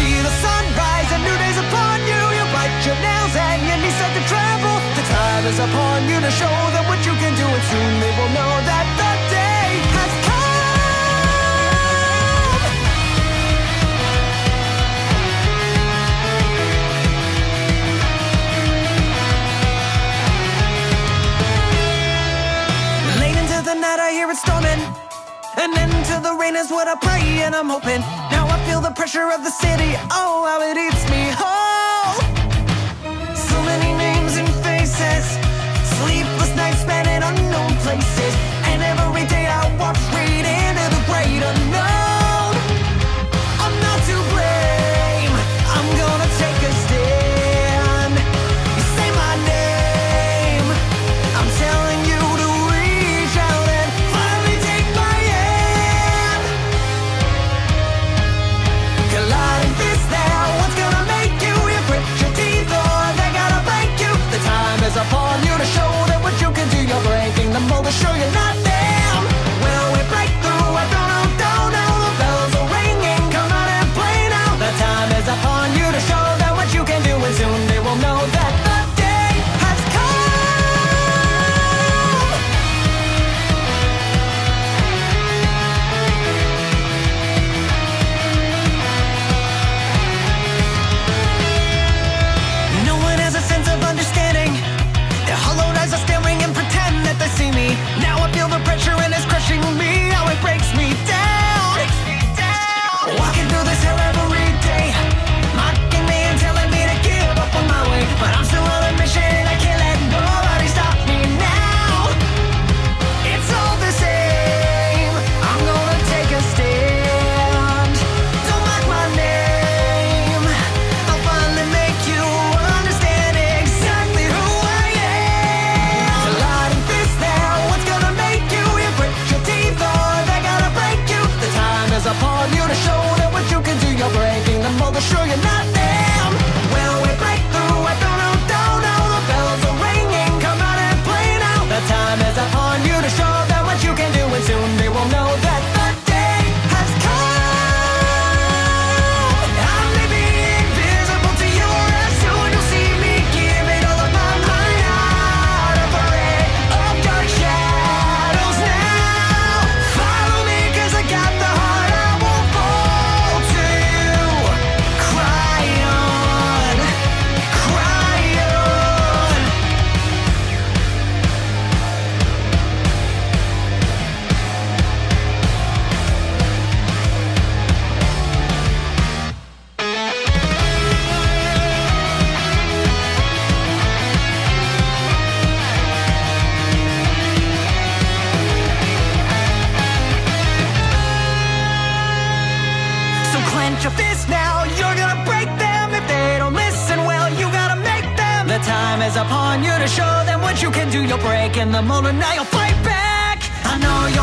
see the sunrise and new days upon you. You bite your nails and your knees start to travel. The time is upon you to show them what you can do, and soon they will know that the day has come. Late into the night, I hear it storming, and into the rain is what I pray, and I'm hoping. Feel the pressure of the city, oh how it eats me, oh your fist now. You're gonna break them if they don't listen. Well, you gotta make them. The time is upon you to show them what you can do. You'll break in the mold and now you'll fight back. I know you're.